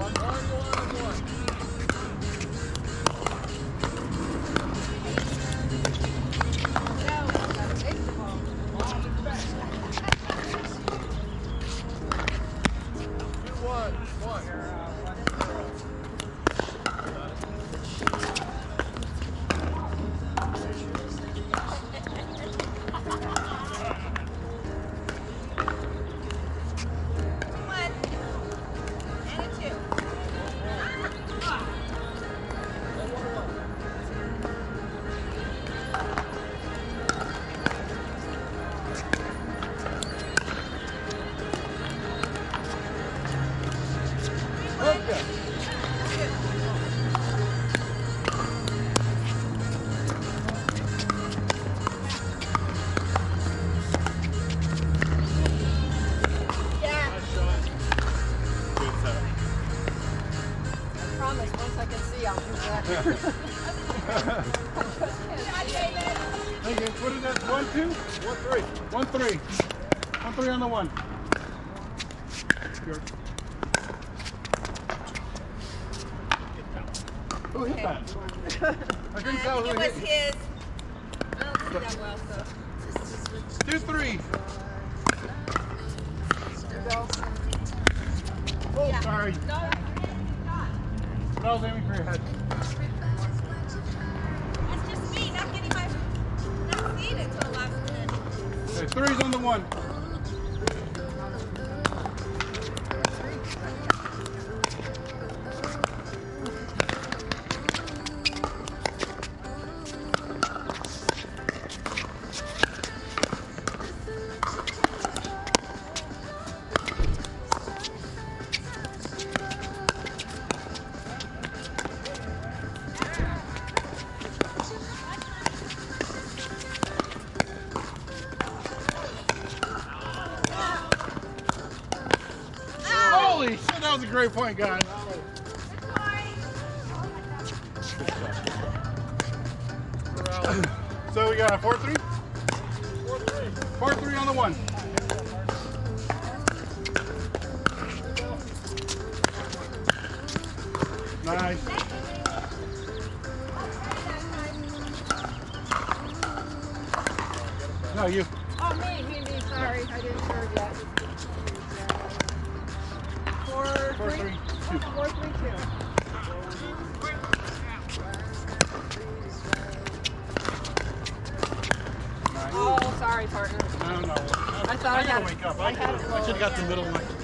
one, one, one, one. Promise, once I can see, I'll do that. Thank you. What is that? One, two? One, three. One, three. One, three on the one. Yours. Who hit that? I couldn't tell who think it was his. I don't see that well, so. Two, three. Oh, Yeah. sorry. No, I was aiming for your head. That's just me not getting my, not it till the last minute. Okay, three's on the one. Shit, that was a great point, guys. So we got a four three. Four three. Four three on the one. Nice. No, you. Oh, me, me, me, sorry, I didn't hear yet. Four, Four, three, three, two. four, three, two. Oh, sorry, partner. No, no. I thought I I gotta wake up. I, I I should have got the middle one.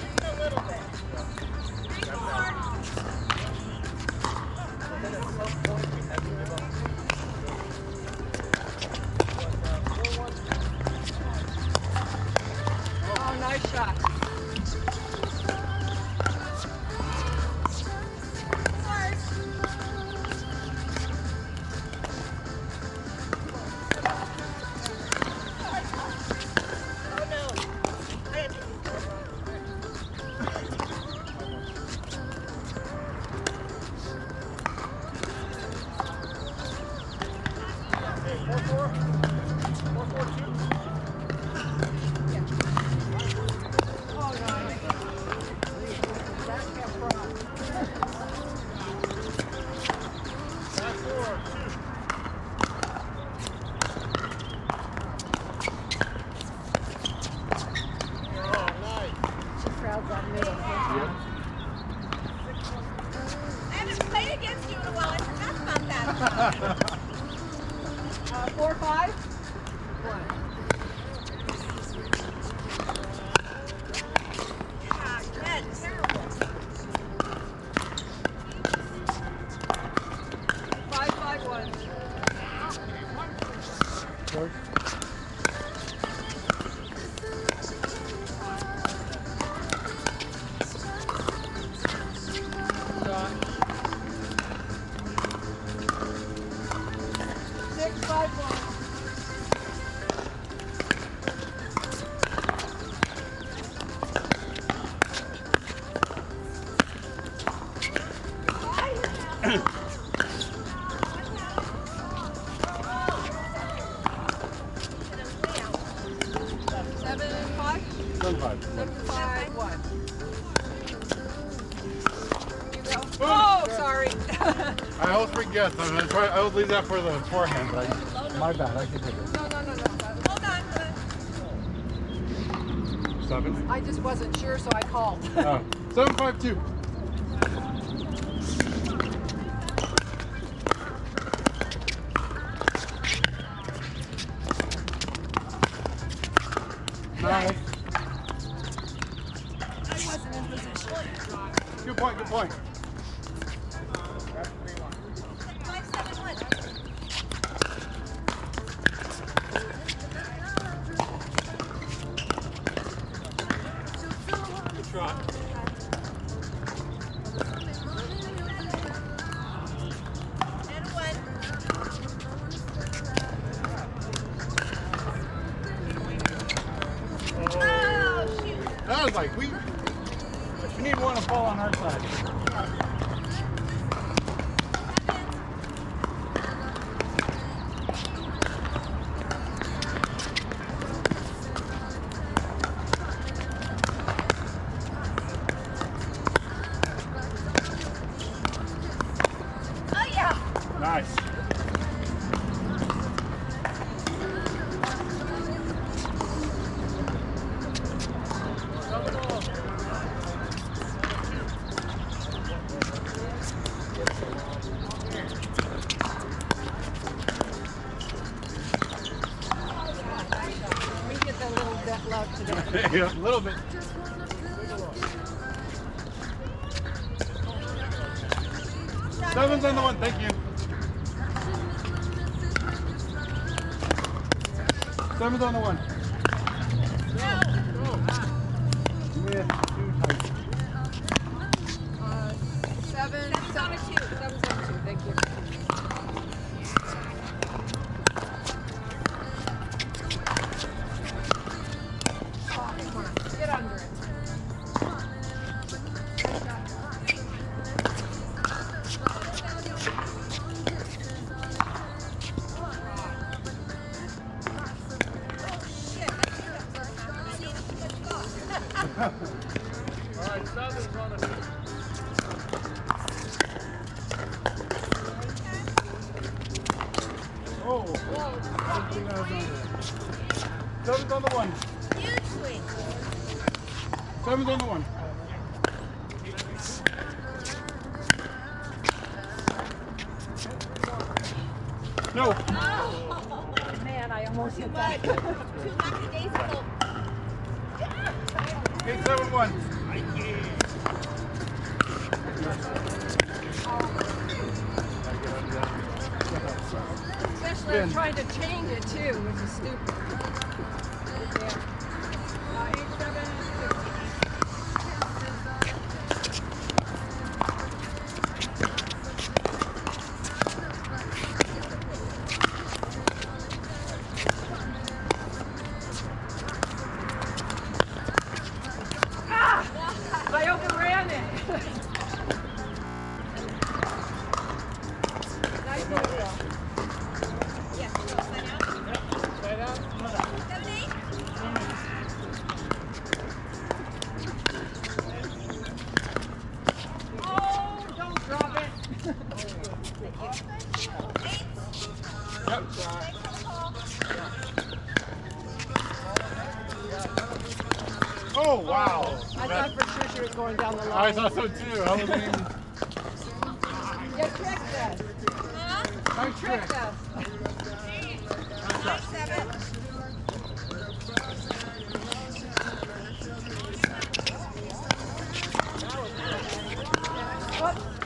Uh, four, five? One. Five, five, one. Sorry. I always forget. I'm gonna try. I always leave that for the forehand. But I, my bad. I can take it. No, no, no, no. Hold on. Seven. I just wasn't sure, so I called. Oh. Seven five two. Nice. I wasn't in position. Good point. Good point. One to fall on our side. That love today. yeah, a little bit. Seven's on the one. Thank you. Seven's on the one. Yeah, too tight. Seven's on the one. Huge swing. Seven's on the one. No. Oh, man, I almost hit that. Two lucky days ago. Eight seven one. Especially I'm trying to change it too, which is stupid. down the line. I thought so too. I was being... You tricked us. Huh? I tricked, us. Seven. Oh.